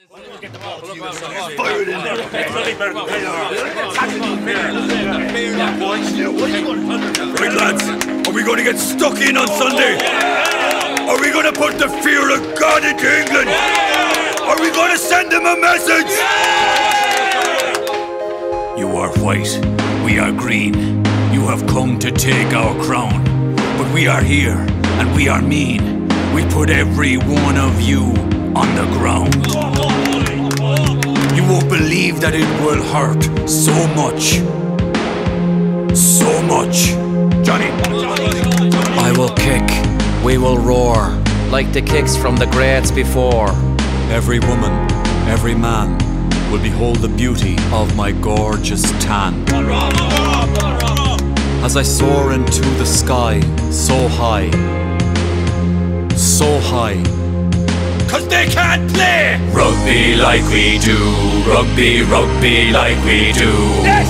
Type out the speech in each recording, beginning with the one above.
Right, lads. Are we going to get stuck in on Sunday? Are we going to put the fear of God into England? Are we going to send them a message? You are white. We are green. You have come to take our crown. But we are here, and we are mean. We put every one of you that it will hurt so much. So much. Johnny. I will kick, we will roar, like the kicks from the greats before. Every woman, every man will behold the beauty of my gorgeous tan. As I soar into the sky, so high, so high. Cause they can't play! Rugby like we do, rugby, rugby like we do. Yes!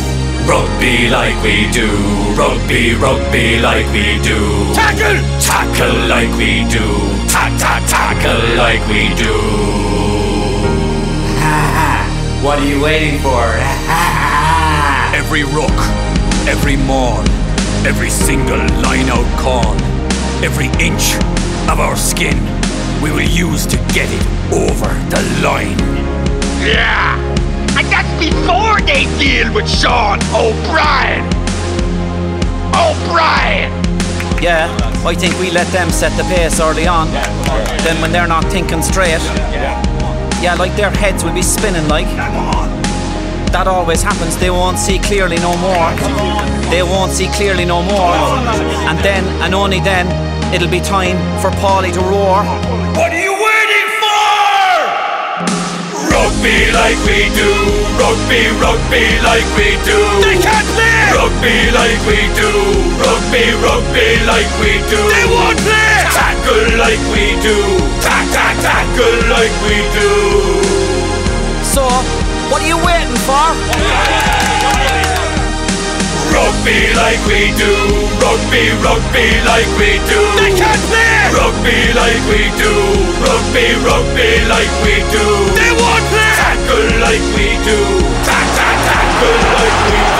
Rugby like we do, rugby, rugby like we do. Tackle! Tackle like we do, tack, tack, tackle like we do. What are you waiting for? Every ruck, every maul, every single line out call, every inch of our skin we will use to get it over the line. Yeah! And that's before they deal with Sean O'Brien! O'Brien! Yeah, I think we let them set the pace early on. Then when they're not thinking straight, yeah, like their heads will be spinning like. That always happens. They won't see clearly no more. They won't see clearly no more. And then, and only then, it'll be time for Paulie to roar. What are you waiting for? Rugby like we do, rugby, rugby like we do. They can't play! Rugby like we do, rugby, rugby like we do. They won't play! Tackle like we do, tack, tack, tackle like we do. So, what are you waiting for? Rugby like we do, rugby, rugby like we do. They can't play! Rugby like we do, rugby, rugby like we do. They won't play! Tackle like we do, tack, tack, tackle like we do.